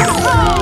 야호! 아,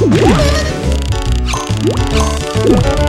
Thank you.